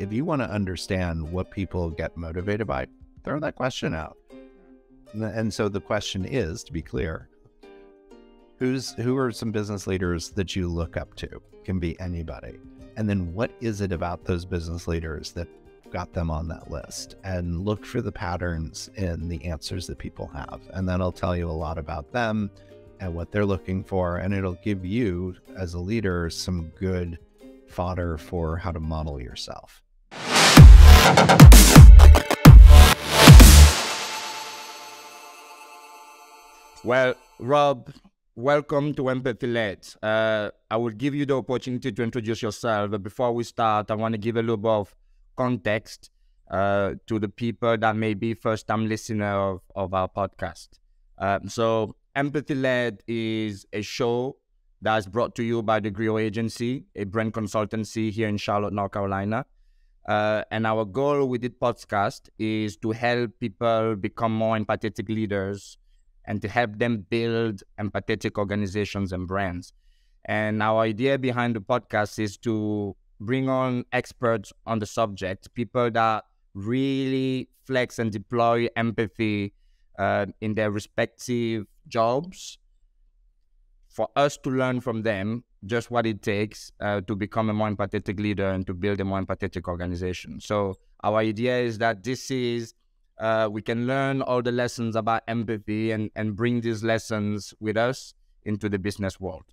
if you want to understand what people get motivated by, throw that question out. And so the question is, to be clear, who's who are some business leaders that you look up to? Can be anybody. And then what is it about those business leaders that got them on that list? And look for the patterns in the answers that people have. And that'll tell you a lot about them and what they're looking for. And it'll give you, as a leader, some good fodder for how to model yourself. Well, Rob, welcome to Empathy Led. Uh, I will give you the opportunity to introduce yourself. But before we start, I want to give a little bit of context uh, to the people that may be first time listener of, of our podcast. Um, so, Empathy Led is a show that's brought to you by the Grio Agency, a brand consultancy here in Charlotte, North Carolina. Uh, and our goal with this podcast is to help people become more empathetic leaders and to help them build empathetic organizations and brands. And our idea behind the podcast is to bring on experts on the subject, people that really flex and deploy empathy uh, in their respective jobs, for us to learn from them just what it takes uh, to become a more empathetic leader and to build a more empathetic organization. So our idea is that this is uh, we can learn all the lessons about empathy and, and bring these lessons with us into the business world.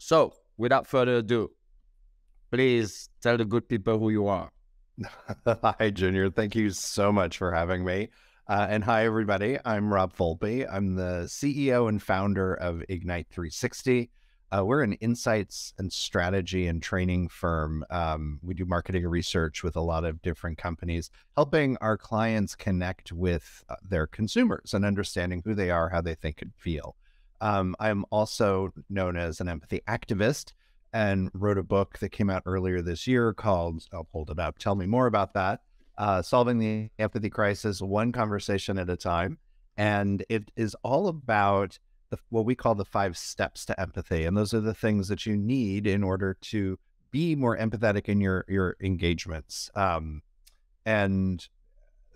So, without further ado, please tell the good people who you are. hi, Junior. Thank you so much for having me. Uh, and hi, everybody. I'm Rob Volpe. I'm the CEO and founder of Ignite 360. Uh, we're an insights and strategy and training firm. Um, we do marketing research with a lot of different companies, helping our clients connect with uh, their consumers and understanding who they are, how they think and feel. Um, I'm also known as an empathy activist and wrote a book that came out earlier this year called, I'll hold it up, tell me more about that. Uh, solving the empathy crisis one conversation at a time. And it is all about the, what we call the five steps to empathy. And those are the things that you need in order to be more empathetic in your, your engagements. Um, and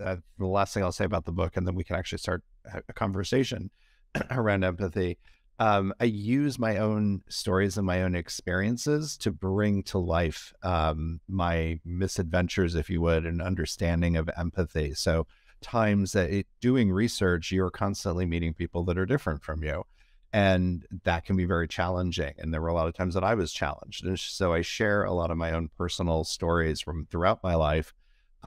uh, the last thing I'll say about the book, and then we can actually start a conversation around empathy. Um, I use my own stories and my own experiences to bring to life um, my misadventures, if you would, and understanding of empathy. So times that it, doing research, you're constantly meeting people that are different from you. And that can be very challenging. And there were a lot of times that I was challenged. And so I share a lot of my own personal stories from throughout my life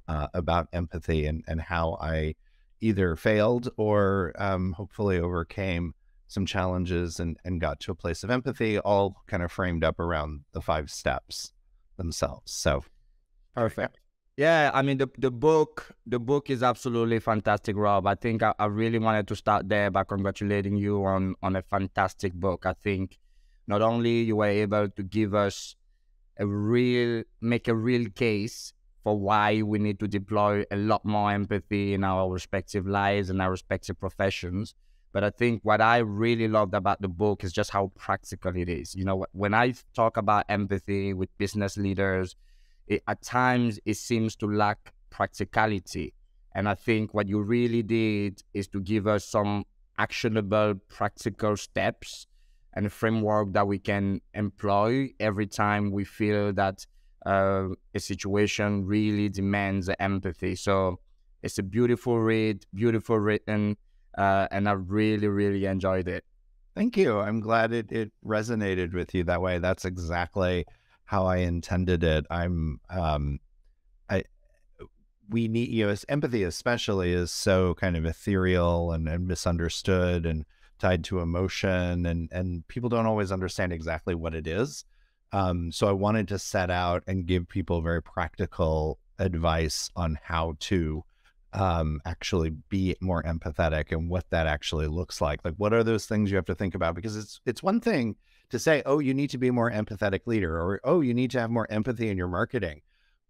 uh, about empathy and, and how I either failed or um, hopefully overcame some challenges and, and got to a place of empathy, all kind of framed up around the five steps themselves. So perfect. Yeah, I mean the the book the book is absolutely fantastic, Rob. I think I, I, really wanted to start there by congratulating you on on a fantastic book. I think not only you were able to give us a real make a real case for why we need to deploy a lot more empathy in our respective lives and our respective professions. But I think what I really loved about the book is just how practical it is. You know, when I talk about empathy with business leaders, it, at times it seems to lack practicality. And I think what you really did is to give us some actionable, practical steps and a framework that we can employ every time we feel that uh, a situation really demands empathy. So it's a beautiful read, beautiful written, uh, and I really, really enjoyed it. Thank you. I'm glad it, it resonated with you that way. That's exactly how I intended it. I'm, um, I, we need, you know, empathy especially is so kind of ethereal and, and misunderstood and tied to emotion and, and people don't always understand exactly what it is. Um, so I wanted to set out and give people very practical advice on how to um, actually be more empathetic and what that actually looks like. Like, what are those things you have to think about? Because it's it's one thing to say, oh, you need to be a more empathetic leader, or oh, you need to have more empathy in your marketing.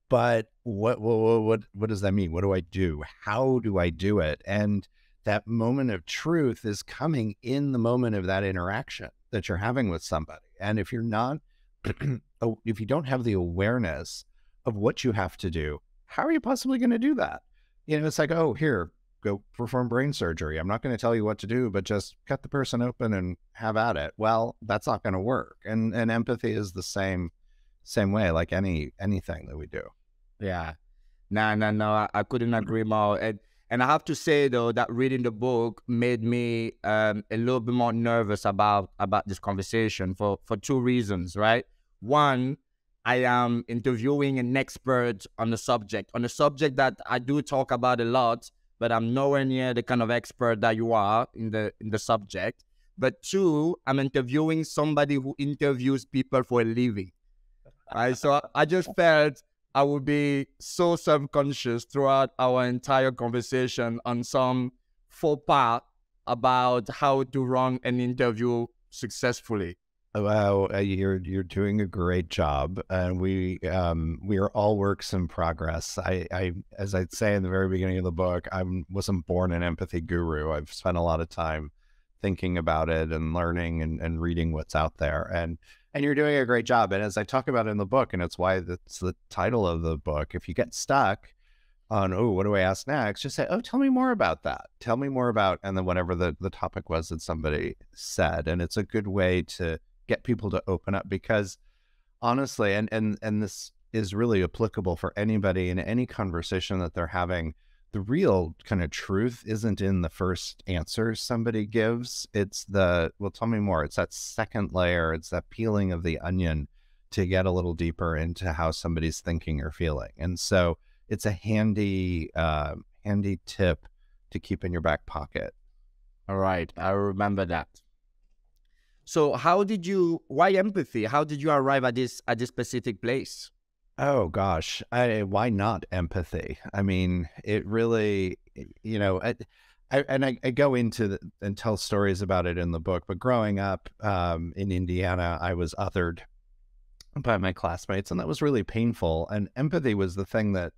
But what what what what does that mean? What do I do? How do I do it? And that moment of truth is coming in the moment of that interaction that you're having with somebody. And if you're not, if you don't have the awareness of what you have to do, how are you possibly going to do that? You know, it's like, oh, here, go perform brain surgery. I'm not going to tell you what to do, but just cut the person open and have at it. Well, that's not going to work. And and empathy is the same same way, like any anything that we do. Yeah. No, no, no. I, couldn't agree more. And and I have to say though that reading the book made me um, a little bit more nervous about about this conversation for for two reasons, right? One, I am interviewing an expert on the subject, on a subject that I do talk about a lot, but I'm nowhere near the kind of expert that you are in the in the subject. But two, I'm interviewing somebody who interviews people for a living. Right? So I just felt I would be so self-conscious throughout our entire conversation on some faux pas about how to run an interview successfully. Well, uh, you're you're doing a great job, and we um, we are all works in progress. I, I, as I say in the very beginning of the book, I wasn't born an empathy guru. I've spent a lot of time thinking about it and learning and, and reading what's out there, and and you're doing a great job. And as I talk about in the book, and it's why it's the title of the book. If you get stuck on oh, what do I ask next? Just say, oh, tell me more about that. Tell me more about, and then whatever the the topic was that somebody said, and it's a good way to get people to open up because honestly, and and and this is really applicable for anybody in any conversation that they're having. The real kind of truth isn't in the first answer somebody gives. It's the, well, tell me more. It's that second layer. It's that peeling of the onion to get a little deeper into how somebody's thinking or feeling. And so it's a handy, uh, handy tip to keep in your back pocket. All right. I remember that. So how did you why empathy? How did you arrive at this at this specific place? Oh gosh, I, why not empathy? I mean, it really, you know, I, I, and I, I, go into the, and tell stories about it in the book. But growing up um, in Indiana, I was othered by my classmates, and that was really painful. And empathy was the thing that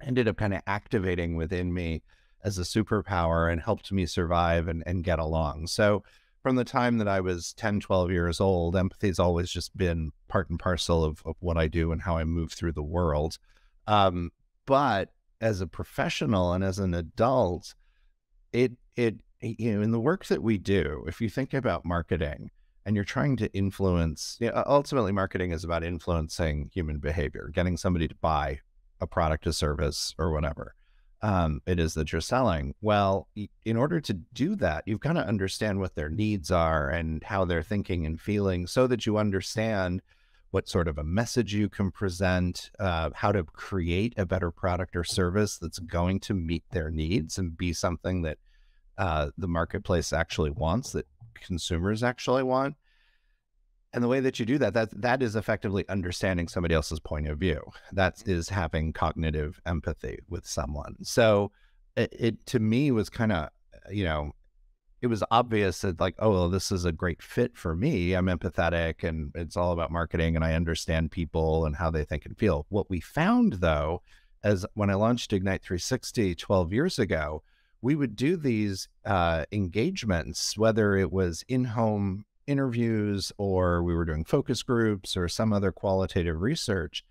ended up kind of activating within me as a superpower and helped me survive and, and get along. So from the time that I was 10, 12 years old, empathy has always just been part and parcel of, of what I do and how I move through the world. Um, but as a professional and as an adult, it, it, you know, in the work that we do, if you think about marketing and you're trying to influence, you know, ultimately marketing is about influencing human behavior, getting somebody to buy a product, a service, or whatever um, it is that you're selling. Well, in order to do that, you've got to understand what their needs are and how they're thinking and feeling so that you understand what sort of a message you can present, uh, how to create a better product or service that's going to meet their needs and be something that uh, the marketplace actually wants, that consumers actually want and the way that you do that that that is effectively understanding somebody else's point of view. That mm-hmm. having cognitive empathy with someone. So it, it to me was kind of you know it was obvious that like oh well, this is a great fit for me. I'm empathetic and it's all about marketing and i understand people and how they think and feel. What we found though as when i launched ignite 360 12 years ago we would do these uh, engagements whether it was in-home interviews or we were doing focus groups or some other qualitative research.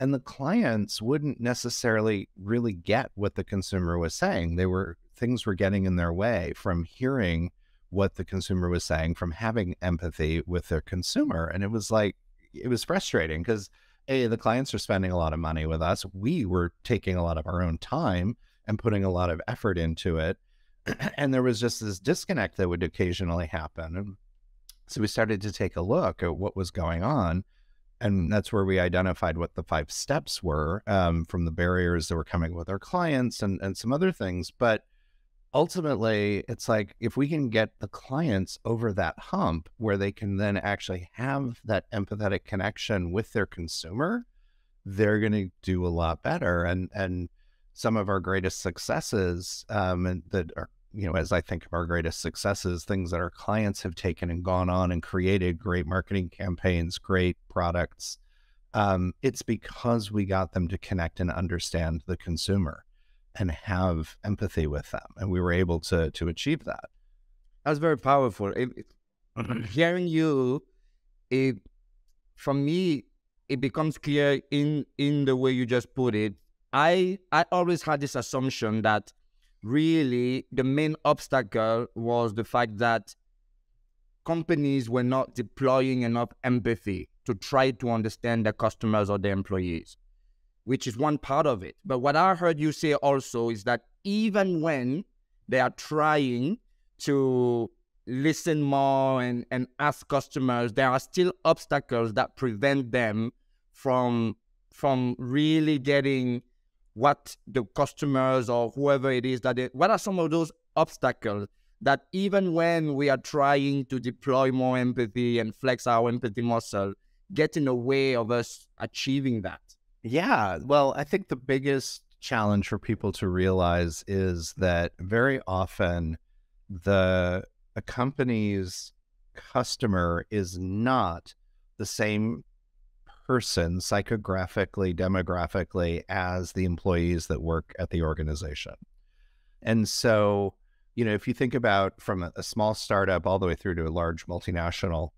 And the clients wouldn't necessarily really get what the consumer was saying. They were things were getting in their way from hearing what the consumer was saying, from having empathy with their consumer. And it was like, it was frustrating because A, the clients are spending a lot of money with us. We were taking a lot of our own time and putting a lot of effort into it. and there was just this disconnect that would occasionally happen. And so we started to take a look at what was going on. And that's where we identified what the five steps were um, from the barriers that were coming with our clients and, and some other things. But ultimately, it's like if we can get the clients over that hump where they can then actually have that empathetic connection with their consumer, they're going to do a lot better. And, and, some of our greatest successes um, that are you know, as I think of our greatest successes, things that our clients have taken and gone on and created great marketing campaigns, great products, um, it's because we got them to connect and understand the consumer and have empathy with them, and we were able to to achieve that. That's very powerful. It, it, hearing you, it, from me, it becomes clear in in the way you just put it. I I always had this assumption that really the main obstacle was the fact that companies were not deploying enough empathy to try to understand their customers or their employees, which is one part of it. But what I heard you say also is that even when they are trying to listen more and, and ask customers, there are still obstacles that prevent them from from really getting what the customers or whoever it is that they, what are some of those obstacles that even when we are trying to deploy more empathy and flex our empathy muscle get in the way of us achieving that? Yeah well i think the biggest challenge for people to realize is that very often the a company's customer is not the same person psychographically, demographically as the employees that work at the organization. And so, you know, if you think about from a, small startup all the way through to a large multinational,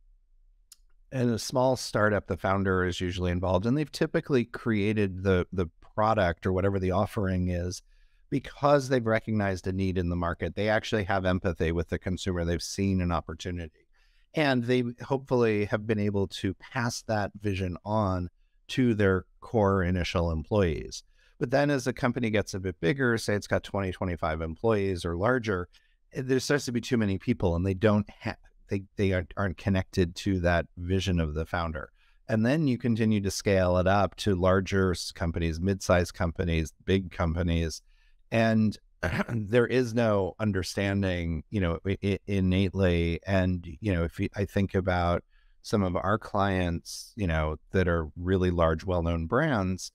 in a small startup, the founder is usually involved, and they've typically created the the product or whatever the offering is because they've recognized a need in the market. They actually have empathy with the consumer. They've seen an opportunity and they hopefully have been able to pass that vision on to their core initial employees. But then as a company gets a bit bigger, say it's got 20, 25 employees or larger, eh, there starts to be too many people and they don't have, they, they aren't connected to that vision of the founder. And then you continue to scale it up to larger companies, mid-sized companies, big companies. And there is no understanding, you know, innately. And, you know, if I think about some of our clients, you know, that are really large, well known brands,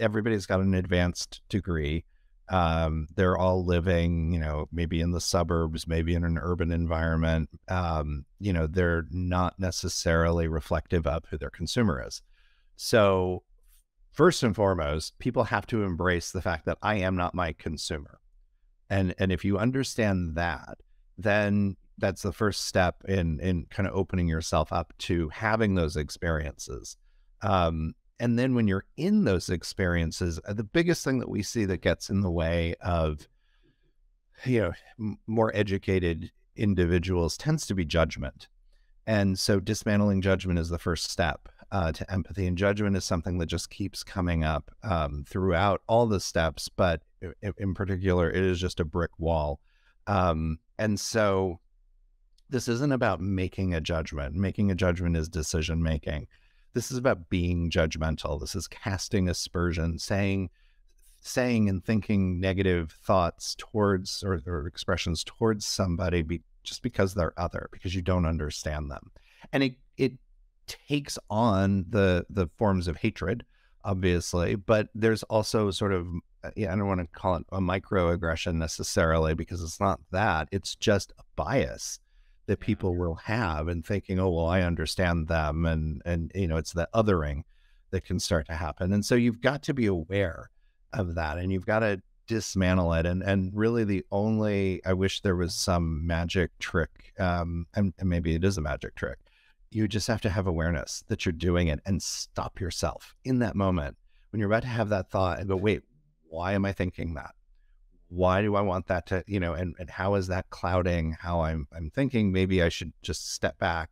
everybody's got an advanced degree. Um, they're all living, you know, maybe in the suburbs, maybe in an urban environment. Um, you know, they're not necessarily reflective of who their consumer is. So first and foremost, people have to embrace the fact that I am not my consumer. And and if you understand that, then that's the first step in in kind of opening yourself up to having those experiences. Um, and then when you're in those experiences, uh, the biggest thing that we see that gets in the way of you know m- more educated individuals tends to be judgment. And so dismantling judgment is the first step uh, to empathy. And judgment is something that just keeps coming up um, throughout all the steps, but in, particular, it is just a brick wall. Um, and so this isn't about making a judgment. Making a judgment is decision making. This is about being judgmental. This is casting aspersion, saying, saying and thinking negative thoughts towards or, or expressions towards somebody be, just because they're other, because you don't understand them. And it, it takes on the the forms of hatred, obviously, but there's also sort of uh, yeah, I don't want to call it a microaggression necessarily because it's not that. It's just a bias that people will have and thinking, oh well, I understand them, and and you know, it's the othering that can start to happen. And so you've got to be aware of that, and you've got to dismantle it. And and really, the only I wish there was some magic trick, um, and, and maybe it is a magic trick you just have to have awareness that you're doing it and stop yourself in that moment when you're about to have that thought and go, wait, why am I thinking that? Why do I want that to, you know, and, and how is that clouding how I'm I'm thinking? Maybe I should just step back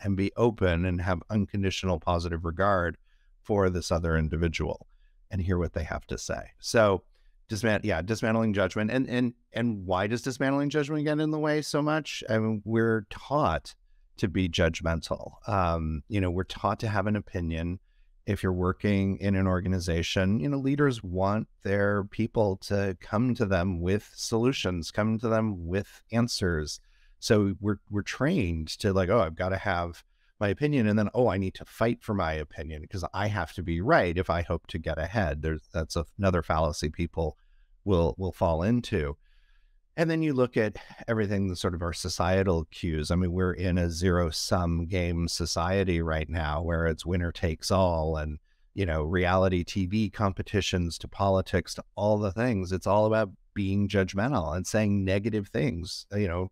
and be open and have unconditional positive regard for this other individual and hear what they have to say. So dismant yeah, dismantling judgment. And and and why does dismantling judgment get in the way so much? I mean, we're taught to be judgmental. Um, you know, we're taught to have an opinion. If you're working in an organization, you know, leaders want their people to come to them with solutions, come to them with answers. So we're we're trained to like, oh, I've got to have my opinion, and then oh, I need to fight for my opinion because I have to be right if I hope to get ahead. There's that's another fallacy people will will fall into. And then you look at everything, the sort of our societal cues. I mean, we're in a zero sum game society right now where it's winner takes all and, you know, reality TV competitions to politics to all the things. It's all about being judgmental and saying negative things, uh, you know,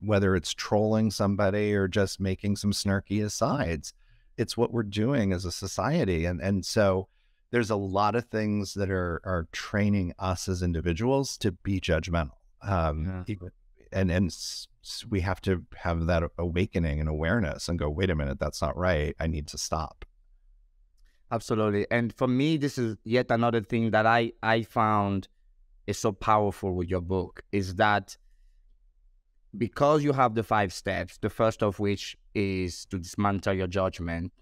whether it's trolling somebody or just making some snarky asides. it's what we're doing as a society. And and so there's a lot of things that are are training us as individuals to be judgmental. Um, yeah. and and we have to have that awakening and awareness and go, wait a minute, that's not right. I need to stop. Absolutely. And for me, this is yet another thing that I I found is so powerful with your book is that because you have the five steps, the first of which is to dismantle your judgment,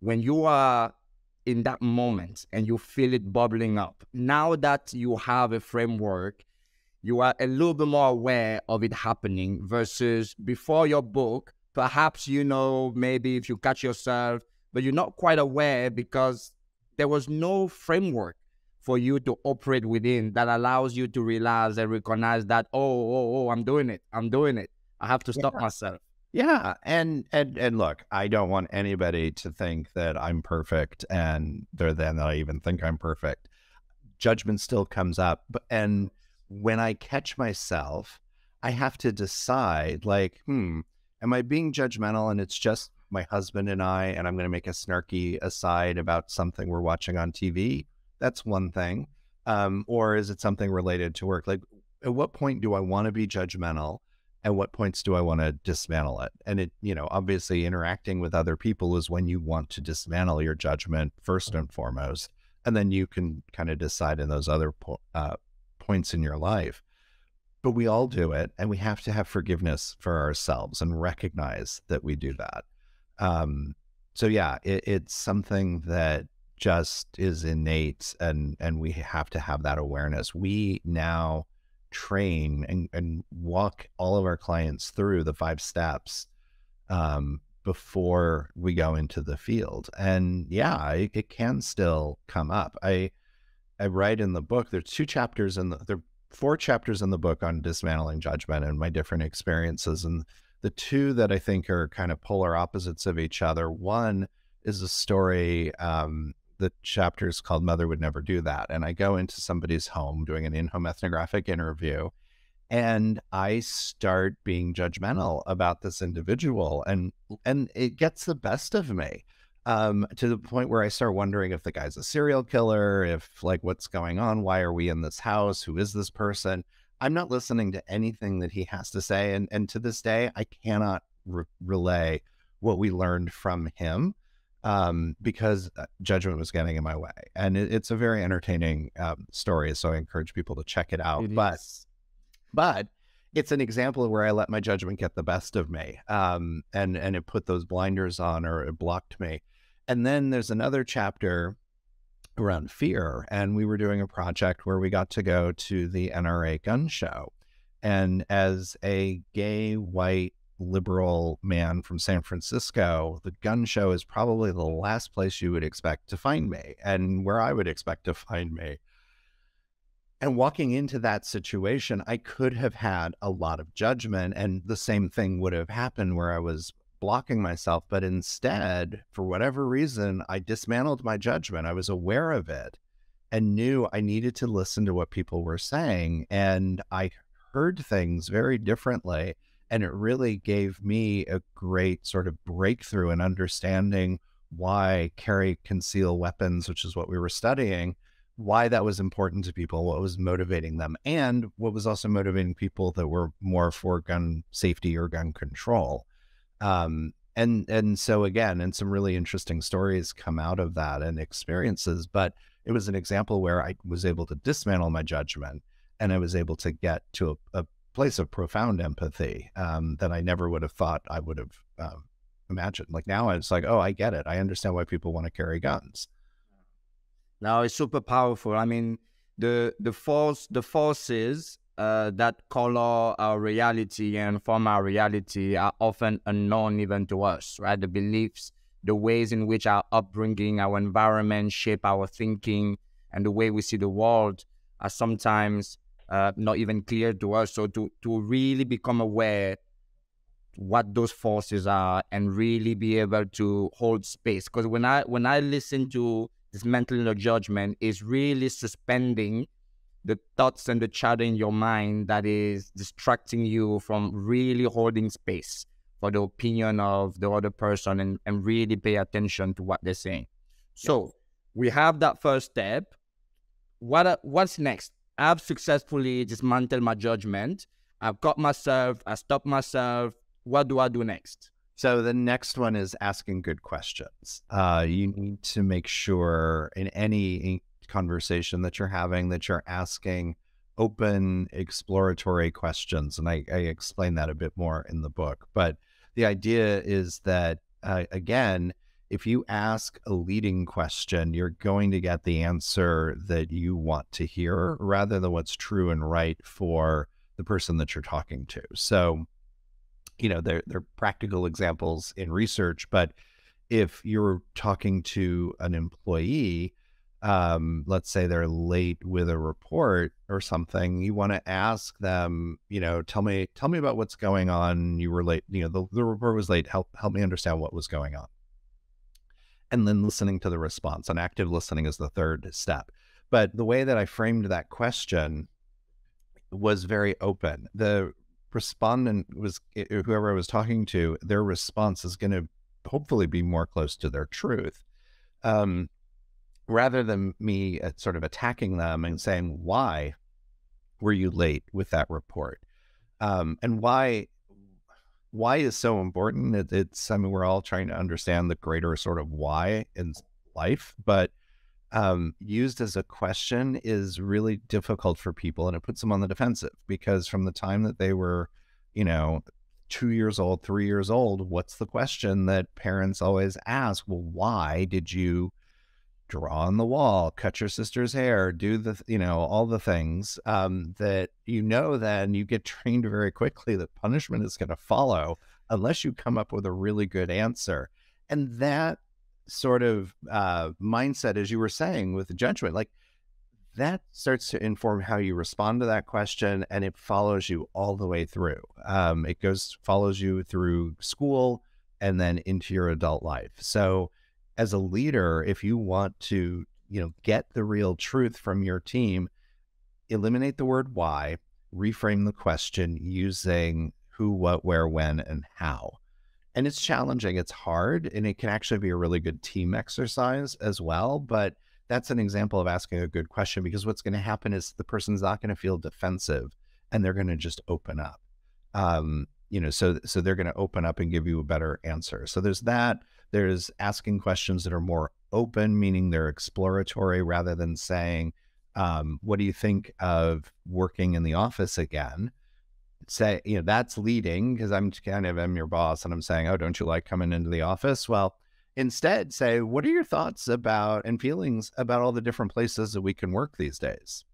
when you are in that moment and you feel it bubbling up, now that you have a framework, you are a little bit more aware of it happening versus before your book, perhaps you know, maybe if you catch yourself, but you're not quite aware because there was no framework for you to operate within that allows you to realize and recognize that oh oh oh I'm doing it. I'm doing it. I have to stop yeah. myself. Yeah and and and look I don't want anybody to think that I'm perfect and they're then that I even think I'm perfect. Judgment still comes up but and when I catch myself I have to decide like hmm am I being judgmental and it's just my husband and I and I'm going to make a snarky aside about something we're watching on TV that's one thing. Um, or is it something related to work? Like, at what point do I want to be judgmental? At what points do I want to dismantle it? And it, you know, obviously interacting with other people is when you want to dismantle your judgment first and foremost. And then you can kind of decide in those other po- uh, points in your life. But we all do it, and we have to have forgiveness for ourselves and recognize that we do that. Um, so yeah, it, it's something that just is innate and and we have to have that awareness we now train and, and walk all of our clients through the five steps um, before we go into the field and yeah it, it, can still come up i i write in the book there's two chapters in the there are four chapters in the book on dismantling judgment and my different experiences and the two that i think are kind of polar opposites of each other one is a story um, the chapter is called Mother Would Never Do That. And I go into somebody's home doing an in home ethnographic interview and I start being judgmental about this individual and and it gets the best of me. Um, to the point where I start wondering if the guy's a serial killer, if like what's going on, why are we in this house, who is this person? I'm not listening to anything that he has to say, and and to this day, I cannot re- relay what we learned from him um, because uh, judgment was getting in my way. And it, it's a very entertaining um, story. So I encourage people to check it out. It but, is. but it's an example of where I let my judgment get the best of me. Um, and, and it put those blinders on or it blocked me. And then there's another chapter around fear. And we were doing a project where we got to go to the NRA gun show. And as a gay, white, liberal man from San Francisco, the gun show is probably the last place you would expect to find me and where I would expect to find me. And walking into that situation, I could have had a lot of judgment, and the same thing would have happened where I was blocking myself. But instead, for whatever reason, I dismantled my judgment. I was aware of it and knew I needed to listen to what people were saying. And I heard things very differently and it really gave me a great sort of breakthrough in understanding why carry conceal weapons, which is what we were studying, why that was important to people, what was motivating them, and what was also motivating people that were more for gun safety or gun control. Um, and and so again, and some really interesting stories come out of that and experiences. But it was an example where I was able to dismantle my judgment and I was able to get to a, a place of profound empathy um, that I never would have thought I would have um, imagined. Like now, it's like, oh, I get it. I understand why people want to carry guns. Now it's super powerful. I mean, the the force the forces uh, that color our reality and form our reality are often unknown even to us, right? The beliefs, the ways in which our upbringing, our environment shape our thinking, and the way we see the world are sometimes uh, not even clear to us. So to to really become aware what those forces are and really be able to hold space. Because when I when I listen to dismantling your judgment, is really suspending the thoughts and the chatter in your mind that is distracting you from really holding space for the opinion of the other person and, and really pay attention to what they're saying. So we have that first step. What what's next? I've successfully dismantled my judgment. I've got myself. I stopped myself. What do I do next? So the next one is asking good questions. Uh, you need to make sure in any conversation that you're having that you're asking open exploratory questions and I, I explain that a bit more in the book but the idea is that uh, again if you ask a leading question you're going to get the answer that you want to hear rather than what's true and right for the person that you're talking to so you know they're, they're practical examples in research but if you're talking to an employee um, let's say they're late with a report or something, you want to ask them, you know, tell me, tell me about what's going on. You were late, you know, the, the report was late. Help, help me understand what was going on. And then listening to the response and active listening is the third step. But the way that I framed that question was very open. The respondent was whoever I was talking to, their response is going to hopefully be more close to their truth. Um, rather than me uh, sort of attacking them and saying, why were you late with that report? Um, and why why is so important? It, it's I mean we're all trying to understand the greater sort of why in life, but um, used as a question is really difficult for people, and it puts them on the defensive because from the time that they were, you know, two years old, three years old, what's the question that parents always ask? Well, why did you draw on the wall, cut your sister's hair, do the, you know, all the things um, that you know, then you get trained very quickly that punishment is going to follow unless you come up with a really good answer. And that sort of uh, mindset, as you were saying with judgment, like that starts to inform how you respond to that question and it follows you all the way through. Um, it goes, follows you through school and then into your adult life. So, as a leader, if you want to, you know, get the real truth from your team, eliminate the word why, reframe the question using who, what, where, when, and how. And it's challenging, it's hard, and it can actually be a really good team exercise as well. But that's an example of asking a good question because what's going to happen is the person's not going to feel defensive and they're going to just open up. Um, you know, so so they're going to open up and give you a better answer. So there's that. There's asking questions that are more open, meaning they're exploratory rather than saying, um, what do you think of working in the office again? Say, you know, that's leading because I'm kind of I'm your boss and I'm saying, oh, don't you like coming into the office? Well, instead say, what are your thoughts about and feelings about all the different places that we can work these days?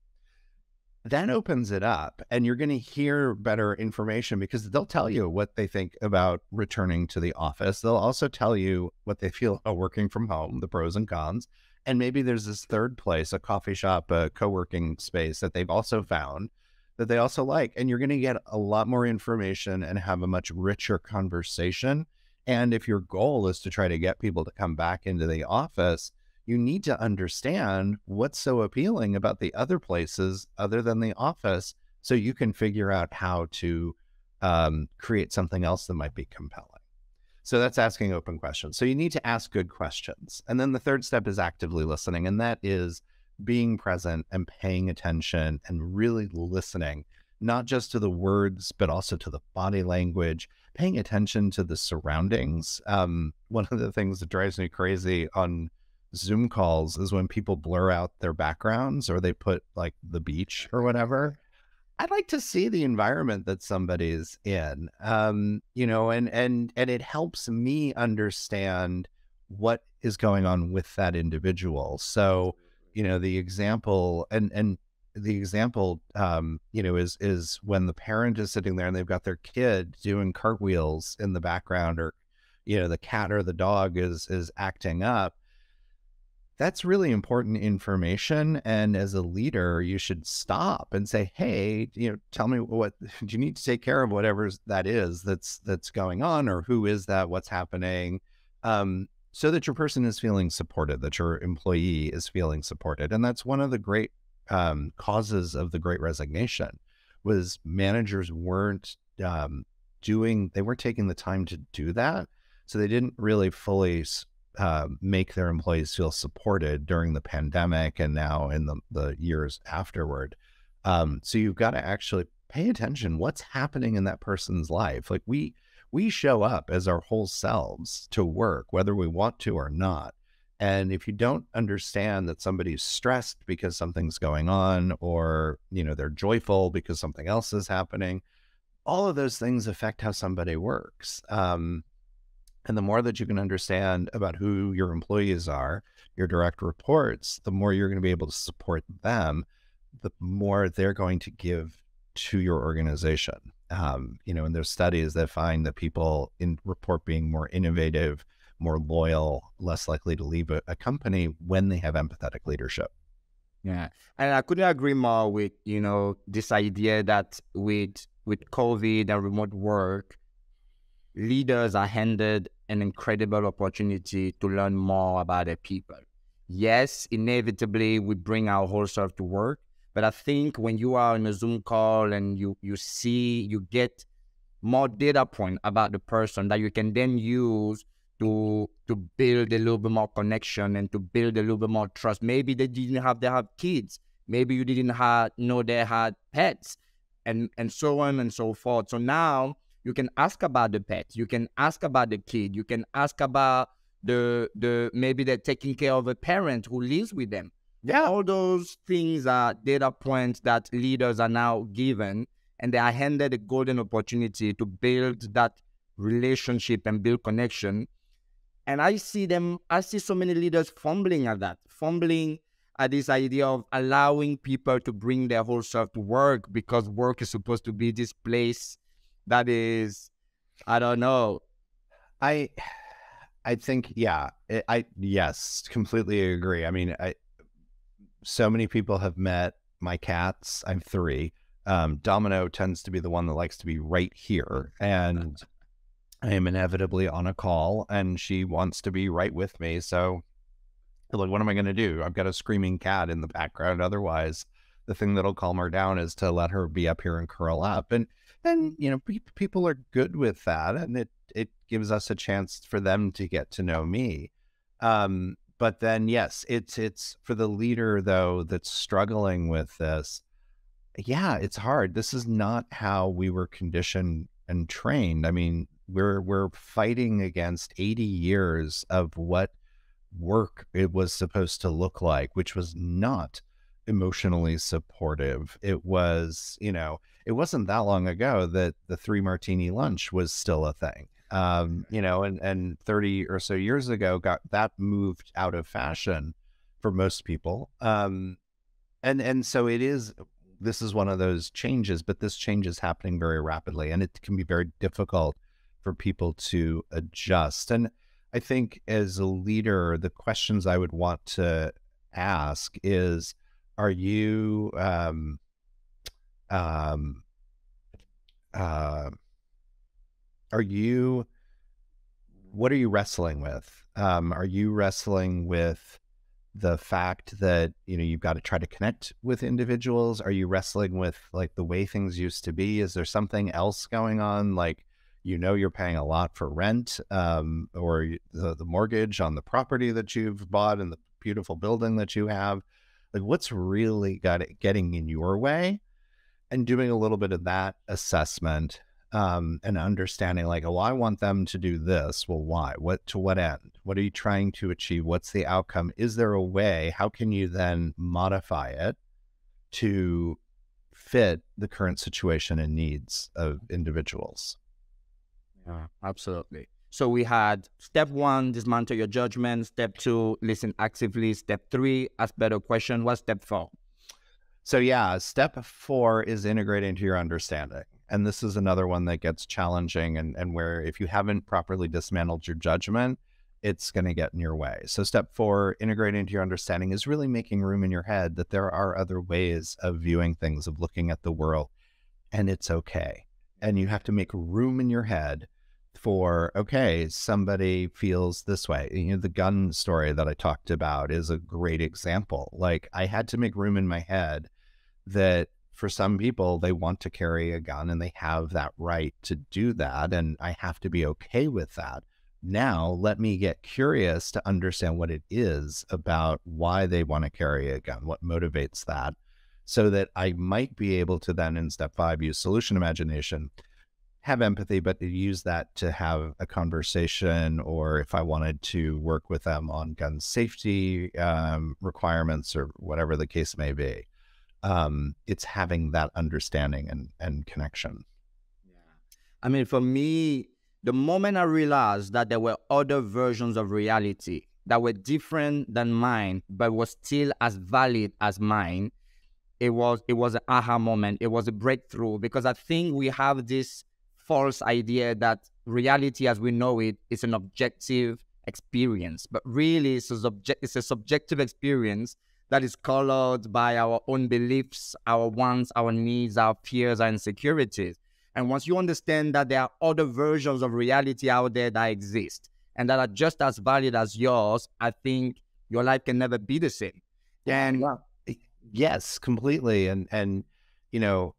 that opens it up and you're going to hear better information because they'll tell you what they think about returning to the office. They'll also tell you what they feel about working from home, the pros and cons. And maybe there's this third place, a coffee shop, a co working space that they've also found that they also like. And you're going to get a lot more information and have a much richer conversation. And if your goal is to try to get people to come back into the office, you need to understand what's so appealing about the other places other than the office so you can figure out how to um, create something else that might be compelling. So that's asking open questions. So you need to ask good questions. And then the third step is actively listening, and that is being present and paying attention and really listening, not just to the words, but also to the body language, paying attention to the surroundings. Um, one of the things that drives me crazy on Zoom calls is when people blur out their backgrounds or they put like the beach or whatever. I'd like to see the environment that somebody's in. Um, you know, and and and it helps me understand what is going on with that individual. So, you know, the example and and the example um, you know, is is when the parent is sitting there and they've got their kid doing cartwheels in the background or you know, the cat or the dog is is acting up that's really important information and as a leader you should stop and say hey you know tell me what do you need to take care of whatever that is that's that's going on or who is that what's happening? Um, so that your person is feeling supported that your employee is feeling supported and that's one of the great um, causes of the great resignation was managers weren't um, doing, they weren't taking the time to do that. So they didn't really fully uh, make their employees feel supported during the pandemic and now in the, the years afterward. Um, so you've got to actually pay attention what's happening in that person's life. Like we we show up as our whole selves to work, whether we want to or not. And if you don't understand that somebody's stressed because something's going on, or you know they're joyful because something else is happening, all of those things affect how somebody works. Um, and the more that you can understand about who your employees are, your direct reports, the more you're going to be able to support them, the more they're going to give to your organization. Um, you know, and there's studies that find that people in report being more innovative, more loyal, less likely to leave a, a company when they have empathetic leadership. Yeah, and I couldn't agree more with you know this idea that with with COVID and remote work, leaders are handed an incredible opportunity to learn more about their people. Yes, inevitably we bring our whole self to work, but I think when you are in a Zoom call and you you see you get more data point about the person that you can then use to to build a little bit more connection and to build a little bit more trust. Maybe they didn't have they have kids. Maybe you didn't have know they had pets and and so on and so forth. So now you can ask about the pet, you can ask about the kid, you can ask about the the maybe they're taking care of a parent who lives with them. Yeah. All those things are data points that leaders are now given and they are handed a golden opportunity to build that relationship and build connection and I see them, I see so many leaders fumbling at that, fumbling at this idea of allowing people to bring their whole self to work because work is supposed to be this place that is, I don't know. I, I think, yeah, I, yes, completely agree. I mean, I, so many people have met my cats. I'm three. Um, Domino tends to be the one that likes to be right here. And I am inevitably on a call and she wants to be right with me. So, like, what am I going to do? I've got a screaming cat in the background. Otherwise, the thing that'll calm her down is to let her be up here and curl up. And, and, you know, pe- people are good with that. And it, it gives us a chance for them to get to know me. Um, but then, yes, it's, it's for the leader though, that's struggling with this. Yeah, it's hard. This is not how we were conditioned and trained. I mean, we're we're fighting against 80 years of what work it was supposed to look like, which was not emotionally supportive. It was, you know, it wasn't that long ago that the three martini lunch was still a thing. Um, you know, and and 30 or so years ago got that moved out of fashion for most people. Um and and so it is this is one of those changes, but this change is happening very rapidly and it can be very difficult for people to adjust. And I think as a leader, the questions I would want to ask is Are you, um, um, uh, are you, what are you wrestling with? Um, are you wrestling with the fact that you know you've got to try to connect with individuals? Are you wrestling with like the way things used to be? Is there something else going on? Like you know you're paying a lot for rent um, or the, the mortgage on the property that you've bought and the beautiful building that you have. Like what's really got it getting in your way? And doing a little bit of that assessment um, and understanding like oh i want them to do this well why what to what end what are you trying to achieve what's the outcome is there a way how can you then modify it to fit the current situation and needs of individuals yeah, absolutely. So we had step one, dismantle your judgment. Step two, listen actively. Step three, ask better questions. What's step four? So yeah, step four is integrating into your understanding. And this is another one that gets challenging and, and where if you haven't properly dismantled your judgment, it's going to get in your way. So step four, integrating into your understanding is really making room in your head that there are other ways of viewing things, of looking at the world, and it's okay. And you have to make room in your head for okay somebody feels this way you know the gun story that i talked about is a great example like i had to make room in my head that for some people, they want to carry a gun and they have that right to do that. And I have to be okay with that. Now, let me get curious to understand what it is about why they want to carry a gun, what motivates that, so that I might be able to then, in step five, use solution imagination, have empathy, but use that to have a conversation, or if I wanted to work with them on gun safety um, requirements or whatever the case may be um, it's having that understanding and, and connection. Yeah. I mean, for me, the moment I realized that there were other versions of reality that were different than mine, but was still as valid as mine, it was it was an aha moment. It was a breakthrough because I think we have this false idea that reality as we know it is an objective experience, but really it's a, subject, it's a subjective experience that is colored by our own beliefs, our wants, our needs, our fears, our insecurities. And once you understand that there are other versions of reality out there that exist and that are just as valid as yours, I think your life can never be the same. And yes, completely. And and you know,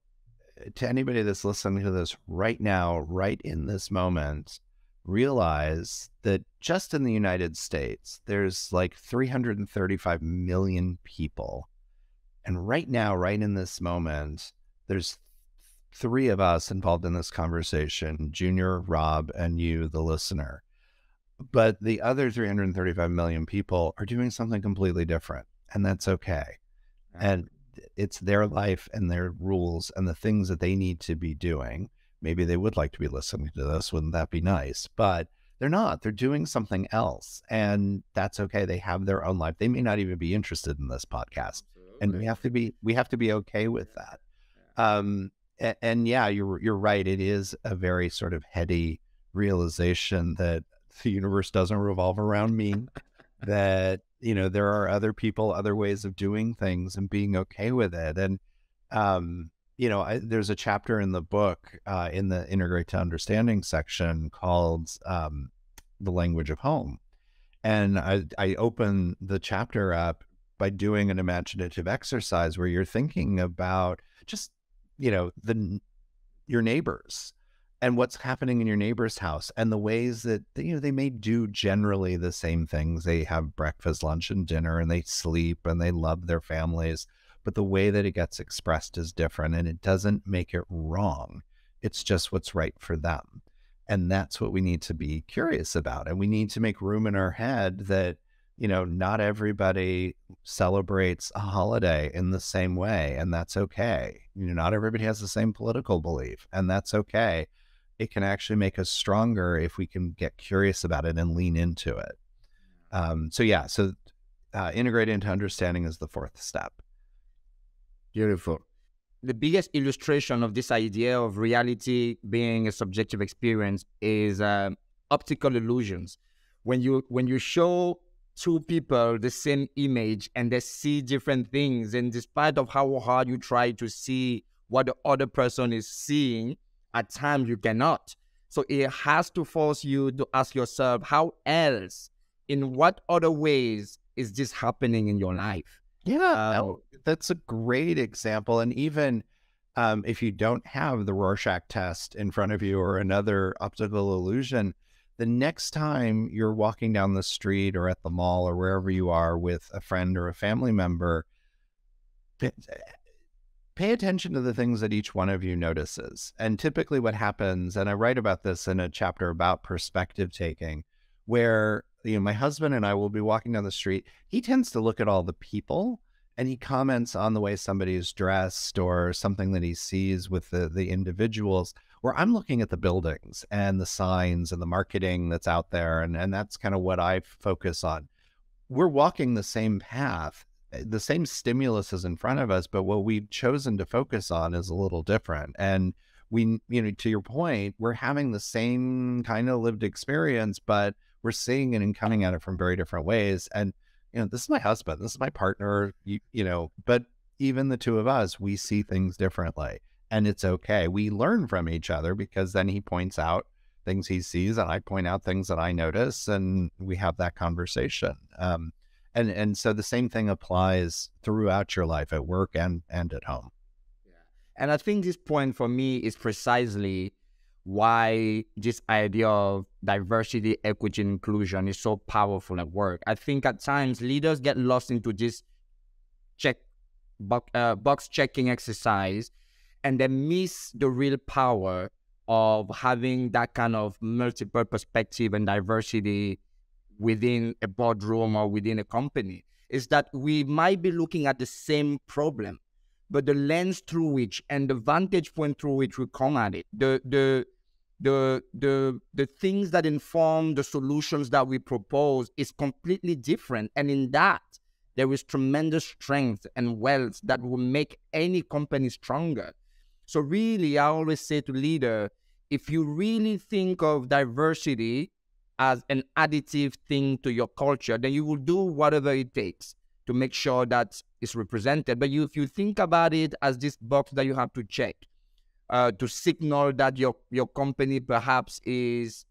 to anybody that's listening to this right now, right in this moment, realize that just in the United States, there's like 335 million people. And right now, right in this moment, there's three of us involved in this conversation Junior, Rob, and you, the listener. But the other 335 million people are doing something completely different, and that's okay. And it's their life and their rules and the things that they need to be doing maybe they would like to be listening to this. Wouldn't that be nice? But they're not. They're doing something else. And that's okay. They have their own life. They may not even be interested in this podcast. Absolutely. And we have to be we have to be okay with that. Um and, and yeah, you're you're right. It is a very sort of heady realization that the universe doesn't revolve around me. that, you know, there are other people, other ways of doing things and being okay with it. And um you know, I, there's a chapter in the book uh, in the integrate to understanding section called um, the language of home, and I, I open the chapter up by doing an imaginative exercise where you're thinking about just you know the your neighbors and what's happening in your neighbor's house and the ways that you know they may do generally the same things. They have breakfast lunch and dinner and they sleep and they love their families but the way that it gets expressed is different and it doesn't make it wrong. It's just what's right for them. And that's what we need to be curious about. And we need to make room in our head that, you know, not everybody celebrates a holiday in the same way. And that's okay. You know, not everybody has the same political belief, and that's okay. It can actually make us stronger if we can get curious about it and lean into it. Um, so, yeah, so uh, integrate into understanding is the fourth step. Beautiful. The biggest illustration of this idea of reality being a subjective experience is uh, optical illusions. When you when you show two people the same image and they see different things, and despite of how hard you try to see what the other person is seeing, at times you cannot. So it has to force you to ask yourself, how else, in what other ways is this happening in your life? Yeah, um, that's a great example. And even um, if you don't have the Rorschach test in front of you or another optical illusion, the next time you're walking down the street or at the mall or wherever you are with a friend or a family member, pay attention to the things that each one of you notices. And typically, what happens, and I write about this in a chapter about perspective taking, where you know, my husband and I will be walking down the street. He tends to look at all the people and he comments on the way somebody is dressed or something that he sees with the, the individuals where I'm looking at the buildings and the signs and the marketing that's out there. And, and that's kind of what I focus on. We're walking the same path. Eh, the same stimulus is in front of us, but what we've chosen to focus on is a little different. And we, you know, to your point, we're having the same kind of lived experience, but we're seeing it and coming at it from very different ways. And, you know, this is my husband, this is my partner, you, you know, but even the two of us, we see things differently and it's okay. We learn from each other because then he points out things he sees and I point out things that I notice and we have that conversation. Um, and, and so the same thing applies throughout your life at work and, and at home. Yeah. And I think this point for me is precisely why this idea of diversity, equity, inclusion is so powerful at work. I think at times leaders get lost into this check box, uh, box checking exercise and they miss the real power of having that kind of multiple perspective and diversity within a boardroom or within a company is that we might be looking at the same problem but the lens through which and the vantage point through which we come at it the the the the the things that inform the solutions that we propose is completely different and in that there is tremendous strength and wealth that will make any company stronger so really, I always say to leader, if you really think of diversity as an additive thing to your culture, then you will do whatever it takes to make sure that it's represented. But you, if you think about it as this box that you have to check uh, to signal that your your company perhaps is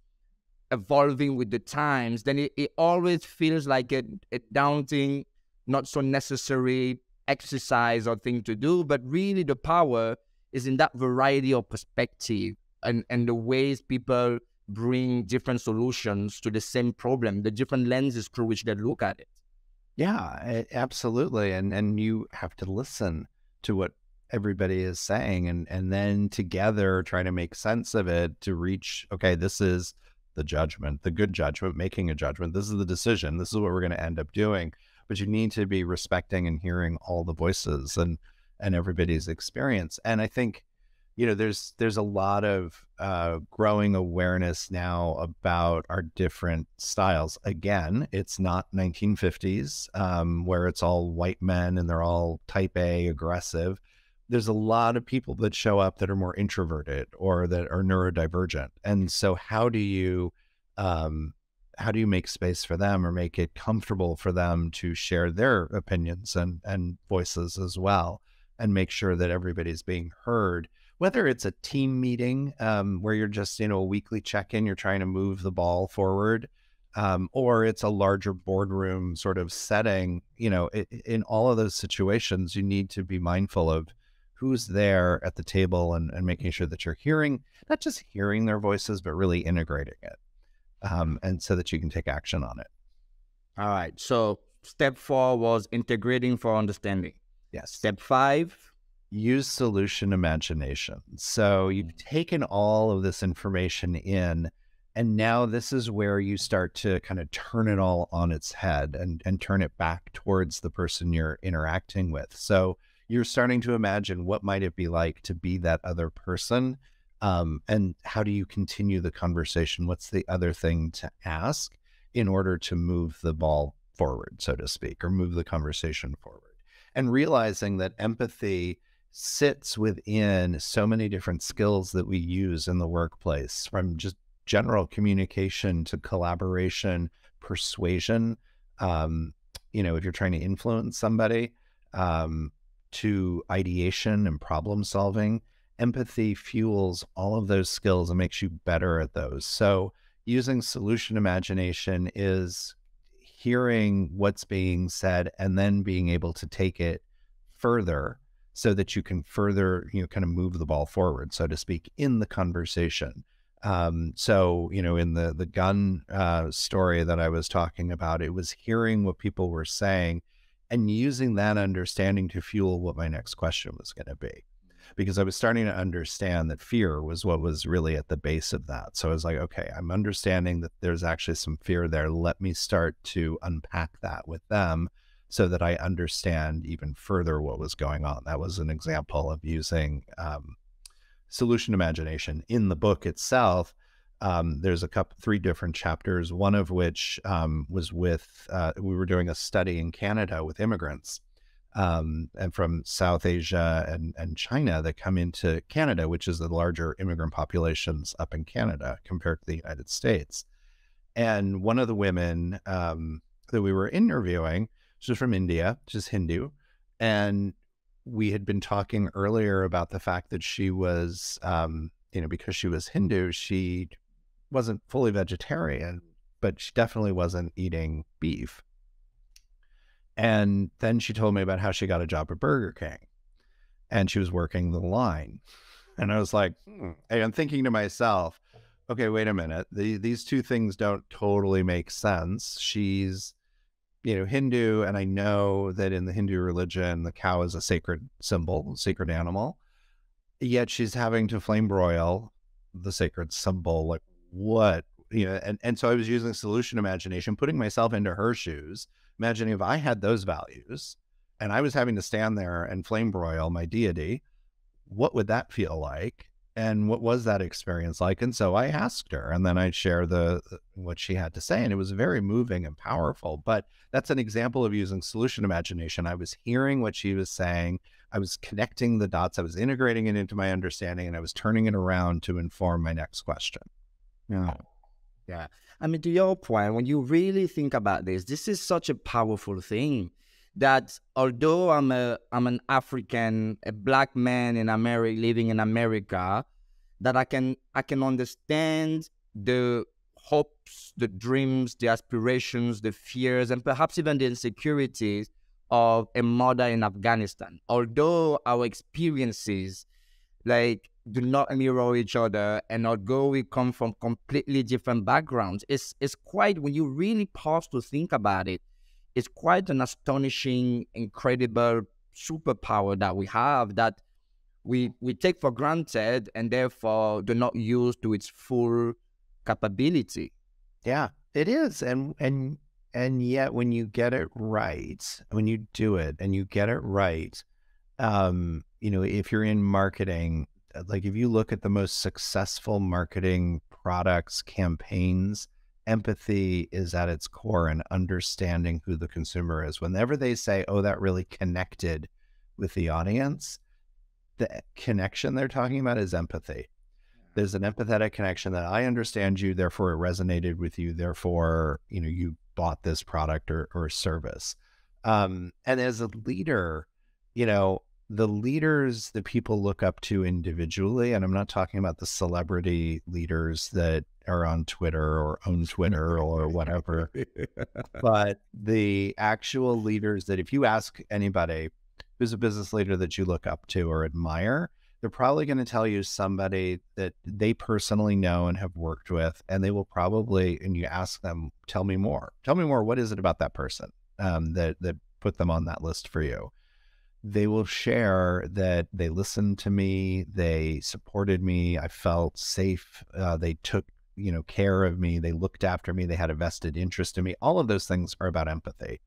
evolving with the times, then it, it always feels like a, a daunting, not so necessary exercise or thing to do. But really, the power is in that variety of perspective and, and the ways people bring different solutions to the same problem, the different lenses through which they look at it. Yeah, absolutely. And and you have to listen to what everybody is saying and and then together try to make sense of it to reach okay, this is the judgment, the good judgment, making a judgment. This is the decision. This is what we're going to end up doing. But you need to be respecting and hearing all the voices and and everybody's experience. And I think, you know, there's there's a lot of uh, growing awareness now about our different styles. Again, it's not 1950s um, where it's all white men and they're all type A aggressive. There's a lot of people that show up that are more introverted or that are neurodivergent. And so, how do you um, how do you make space for them or make it comfortable for them to share their opinions and, and voices as well? and make sure that everybody's being heard. Whether it's a team meeting um, where you're just, you know, a weekly check in, you're trying to move the ball forward, um, or it's a larger boardroom sort of setting, you know, it, in all of those situations, you need to be mindful of who's there at the table and, and making sure that you're hearing, not just hearing their voices, but really integrating it. Um, and so that you can take action on it. All right. So step four was integrating for understanding. Yes. Step five, use solution imagination. So you've mm. taken all of this information in, and now this is where you start to kind of turn it all on its head and, and turn it back towards the person you're interacting with. So you're starting to imagine what might it be like to be that other person um, and how do you continue the conversation what's the other thing to ask in order to move the ball forward so to speak or move the conversation forward and realizing that empathy sits within so many different skills that we use in the workplace from just general communication to collaboration, persuasion. Um, you know, if you're trying to influence somebody, um, to ideation and problem solving, empathy fuels all of those skills and makes you better at those. So, using solution imagination is hearing what's being said and then being able to take it further so that you can further, you know, kind of move the ball forward, so to speak, in the conversation. Um, so, you know, in the the gun uh, story that I was talking about, it was hearing what people were saying and using that understanding to fuel what my next question was going to be because I was starting to understand that fear was what was really at the base of that. So I was like, okay, I'm understanding that there's actually some fear there. Let me start to unpack that with them so that I understand even further what was going on. That was an example of using um, solution imagination in the book itself. Um, there's a couple, three different chapters. One of which um, was with uh, we were doing a study in Canada with immigrants, um, and from South Asia and, and China that come into Canada, which is the larger immigrant populations up in Canada compared to the United States. And one of the women um, that we were interviewing, she was from India, she's Hindu. And we had been talking earlier about the fact that she was, um, you know, because she was Hindu, she wasn't fully vegetarian, but she definitely wasn't eating beef. And then she told me about how she got a job at Burger King. and she was working the line. And I was like, hmm. I'm thinking to myself, okay, wait a minute. The, these two things don't totally make sense. She's, you know, Hindu, and I know that in the Hindu religion, the cow is a sacred symbol, sacred animal. Yet she's having to flame broil the sacred symbol. Like, what? You know, and, and so I was using solution imagination, putting myself into her shoes, imagining if I had those values and I was having to stand there and flame broil my deity, what would that feel like? and what was that experience like and so i asked her and then i'd share the uh, what she had to say and it was very moving and powerful but that's an example of using solution imagination i was hearing what she was saying i was connecting the dots i was integrating it into my understanding and i was turning it around to inform my next question yeah yeah i mean to your point when you really think about this this is such a powerful thing that although I'm a I'm an African, a black man in America living in America, that I can I can understand the hopes, the dreams, the aspirations, the fears, and perhaps even the insecurities of a mother in Afghanistan. Although our experiences like do not mirror each other and although we come from completely different backgrounds, it's it's quite when you really pause to think about it, it's quite an astonishing, incredible superpower that we have that we we take for granted and therefore do not use to its full capability. Yeah, it is. And and and yet when you get it right, when you do it and you get it right, um, you know, if you're in marketing, like if you look at the most successful marketing products, campaigns, empathy is at its core and understanding who the consumer is. Whenever they say, oh, that really connected with the audience, the connection they're talking about is empathy. There's an empathetic connection that I understand you, therefore it resonated with you, therefore, you know, you bought this product or, or service. Um, and as a leader, you know, the leaders that people look up to individually, and I'm not talking about the celebrity leaders that are on Twitter or own Twitter or whatever, but the actual leaders that if you ask anybody who's a business leader that you look up to or admire, they're probably going to tell you somebody that they personally know and have worked with, and they will probably, and you ask them, tell me more. Tell me more. What is it about that person um, that that put them on that list for you? They will share that they listened to me, they supported me, I felt safe, uh, they took you know care of me, they looked after me, they had a vested interest in me. All of those things are about empathy.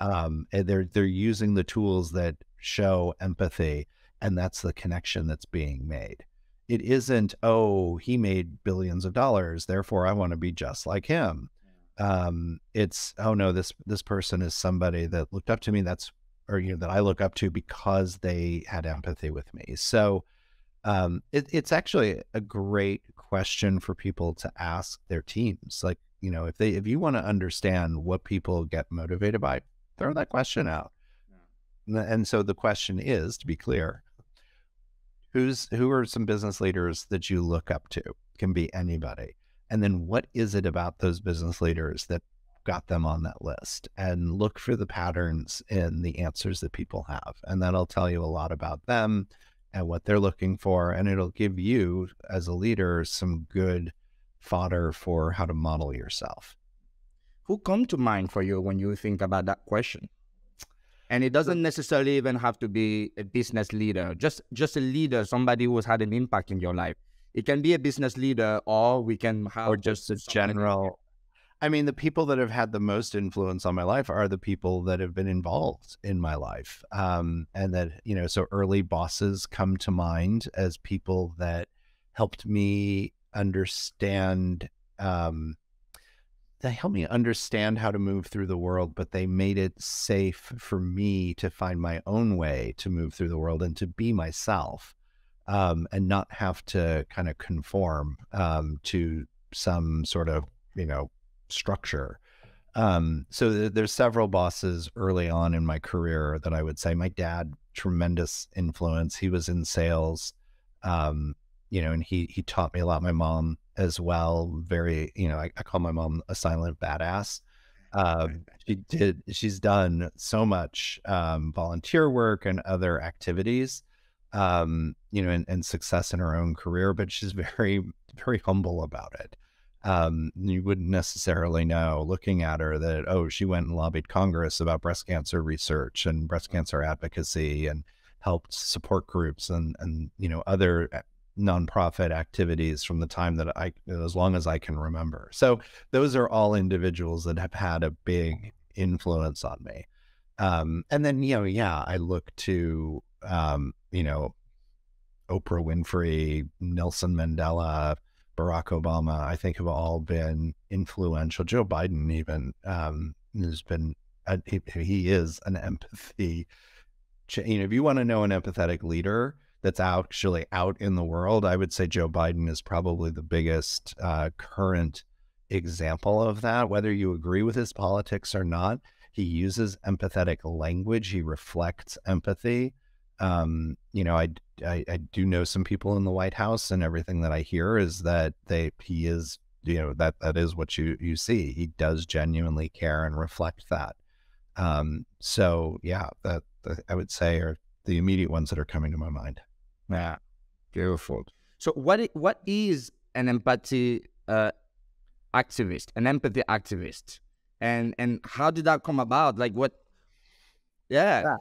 Um, and they're they're using the tools that show empathy, and that's the connection that's being made. It isn't oh he made billions of dollars, therefore I want to be just like him. Um, it's oh no this this person is somebody that looked up to me. That's or you know that I look up to because they had empathy with me. So um, it, it's actually a great question for people to ask their teams. Like you know, if they if you want to understand what people get motivated by, throw that question out. Yeah. And so the question is, to be clear, who's who are some business leaders that you look up to? Can be anybody. And then what is it about those business leaders that got them on that list and look for the patterns in the answers that people have. And that'll tell you a lot about them and what they're looking for. And it'll give you, as a leader, some good fodder for how to model yourself. Who come to mind for you when you think about that question? And it doesn't necessarily even have to be a business leader, just just a leader, somebody who has had an impact in your life. It can be a business leader, or we can have or just a general I mean, the people that have had the most influence on my life are the people that have been involved in my life. Um, and that, you know, so early bosses come to mind as people that helped me understand, um, they helped me understand how to move through the world, but they made it safe for me to find my own way to move through the world and to be myself um, and not have to kind of conform um, to some sort of, you know, structure. Um, so th- there's several bosses early on in my career that I would say my dad tremendous influence. He was in sales, um, you know, and he he taught me a lot. My mom as well, very you know, I, I call my mom a silent badass. Um, she did. She's done so much um, volunteer work and other activities, um, you know, and, and, success in her own career. But she's very, very humble about it. Um, you wouldn't necessarily know, looking at her, that oh, she went and lobbied Congress about breast cancer research and breast cancer advocacy, and helped support groups and and you know other nonprofit activities from the time that I, as long as I can remember. So those are all individuals that have had a big influence on me. Um, and then, you know, yeah, I look to, um, you know, Oprah Winfrey, Nelson Mandela, Barack Obama, I think have all been influential. Joe Biden even um, has been, a, he, he is an empathy. You know, if you want to know an empathetic leader, that's actually out in the world, I would say Joe Biden is probably the biggest uh, current example of that. Whether you agree with his politics or not, he uses empathetic language. He reflects empathy. Um, you know, I, I, I do know some people in the White House, and everything that I hear is that they he is you know that that is what you you see. He does genuinely care and reflect that. Um, so yeah, that, that I would say are the immediate ones that are coming to my mind. Yeah, beautiful. So what what is an empathy uh, activist, an empathy activist, and and how did that come about? Like what? Yeah. yeah.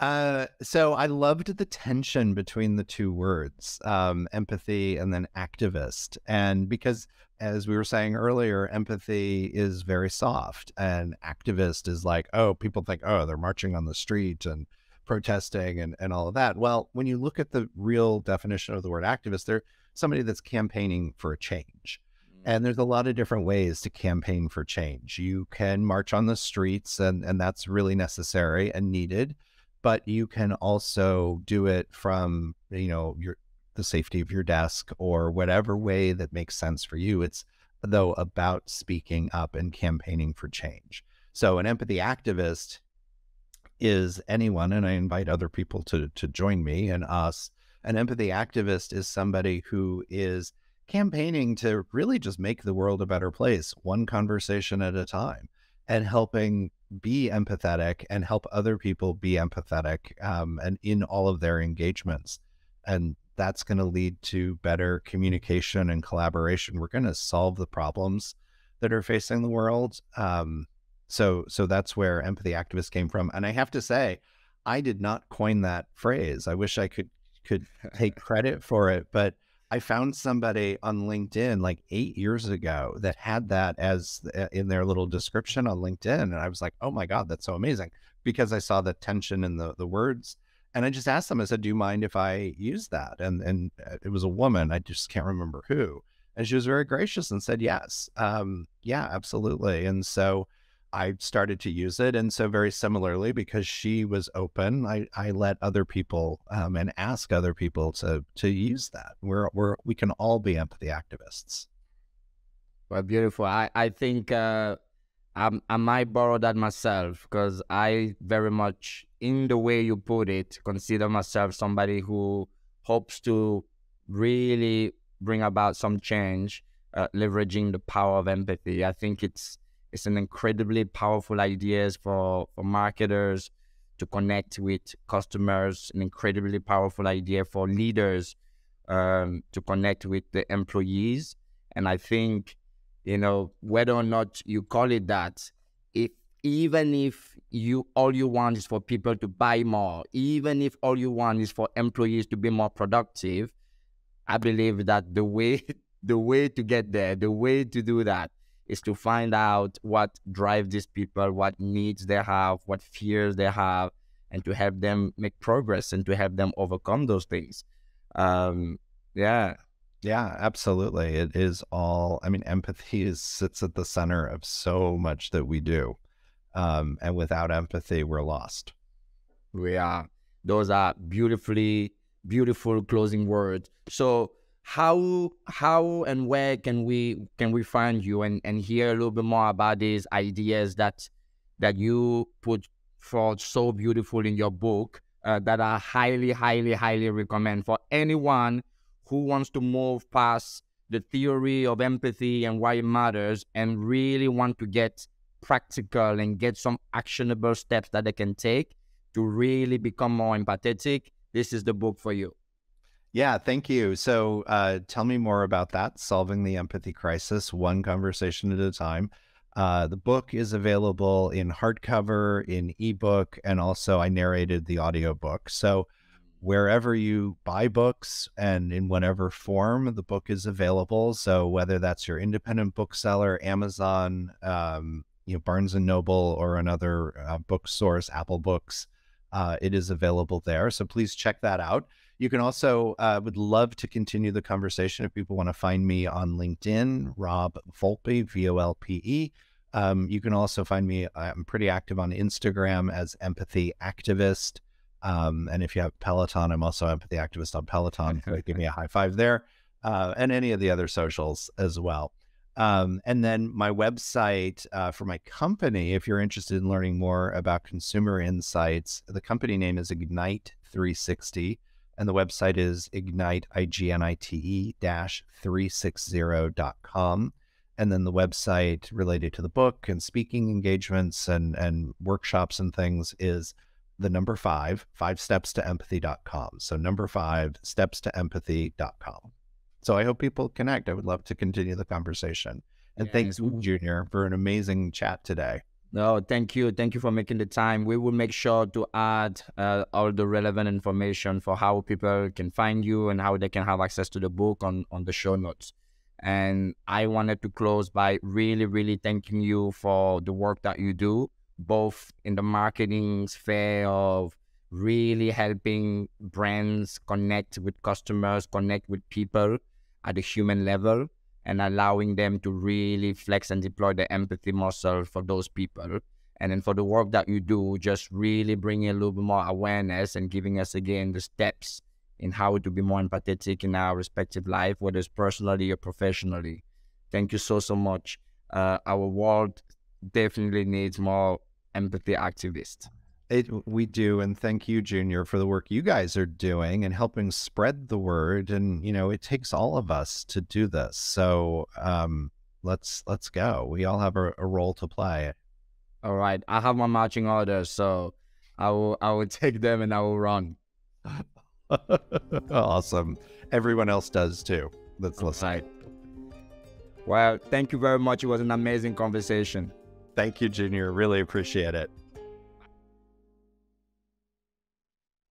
Uh, so I loved the tension between the two words, um, empathy and then activist. And because, as we were saying earlier, empathy is very soft, and activist is like, oh, people think, oh, they're marching on the street and protesting and, and all of that. Well, when you look at the real definition of the word activist, they're somebody that's campaigning for a change. Mm. And there's a lot of different ways to campaign for change. You can march on the streets, and, and that's really necessary and needed. But you can also do it from, you know, your the safety of your desk or whatever way that makes sense for you. It's though about speaking up and campaigning for change. So an empathy activist is anyone, and I invite other people to to join me and us. An empathy activist is somebody who is campaigning to really just make the world a better place, one conversation at a time, and helping be empathetic and help other people be empathetic um, and in all of their engagements. And that's going to lead to better communication and collaboration. We're going to solve the problems that are facing the world. Um, so so that's where empathy activist came from. And I have to say, I did not coin that phrase. I wish I could could take credit for it, but I found somebody on LinkedIn like eight years ago that had that as uh, in their little description on LinkedIn, and I was like, "Oh my god, that's so amazing!" Because I saw the tension in the the words, and I just asked them. I said, "Do you mind if I use that?" And and uh, it was a woman. I just can't remember who, and she was very gracious and said, "Yes, um, yeah, absolutely." And so I started to use it. And so, very similarly, because she was open, I, I let other people um, and ask other people to to use that. We're, we're we can all be empathy activists. Well, beautiful. I I think uh, I I might borrow that myself because I very much, in the way you put it, consider myself somebody who hopes to really bring about some change, uh, leveraging the power of empathy. I think it's it's an incredibly powerful ideas for, for marketers to connect with customers, an incredibly powerful idea for leaders um, to connect with the employees. And I think, you know, whether or not you call it that, if even if you all you want is for people to buy more, even if all you want is for employees to be more productive, I believe that the way the way to get there, the way to do that is to find out what drives these people, what needs they have, what fears they have, and to help them make progress and to help them overcome those things. Um, yeah. Yeah, absolutely. It is all, I mean, empathy is, sits at the center of so much that we do. Um, and without empathy, we're lost. We are. Those are beautifully, beautiful closing words. So, how how and where can we can we find you and and hear a little bit more about these ideas that that you put forth so beautiful in your book uh, that I highly highly highly recommend for anyone who wants to move past the theory of empathy and why it matters and really want to get practical and get some actionable steps that they can take to really become more empathetic, this is the book for you. Yeah, thank you. So, uh, tell me more about that solving the empathy crisis, one conversation at a time. Uh, the book is available in hardcover, in ebook, and also I narrated the audiobook. So, wherever you buy books and in whatever form the book is available. So, whether that's your independent bookseller, Amazon, um, you know, Barnes and Noble, or another uh, book source, Apple Books, uh, it is available there. So, please check that out. You can also uh, would love to continue the conversation if people want to find me on LinkedIn, Rob Volpe, V O L P E. Um, you can also find me. I'm pretty active on Instagram as Empathy Activist. Um, and if you have Peloton, I'm also Empathy Activist on Peloton. Give me a high five there, uh, and any of the other socials as well. Um, and then my website uh, for my company, if you're interested in learning more about consumer insights, the company name is Ignite 360 and the website is ignite, I-G-N-I-T-E dash 360.com. And then the website related to the book and speaking engagements and, and workshops and things is the number five, five steps to empathy.com. So number five, steps to empathy.com. So I hope people connect. I would love to continue the conversation. And yes. thanks, Junior, for an amazing chat today. No, thank you. Thank you for making the time. We will make sure to add uh, all the relevant information for how people can find you and how they can have access to the book on, on the show notes. And I wanted to close by really, really thanking you for the work that you do, both in the marketing sphere of really helping brands connect with customers, connect with people at a human level, and allowing them to really flex and deploy the empathy muscle for those people. And then for the work that you do, just really bringing a little bit more awareness and giving us again the steps in how to be more empathetic in our respective life, whether it's personally or professionally. Thank you so, so much. Uh, our world definitely needs more empathy activists. It, we do, and thank you, Junior, for the work you guys are doing and helping spread the word. And you know, it takes all of us to do this. So um, let's let's go. We all have a, a role to play. All right, I have my marching orders, so I will I will take them and I will run. awesome. Everyone else does too. That's listening. Well, thank you very much. It was an amazing conversation. Thank you, Junior. Really appreciate it.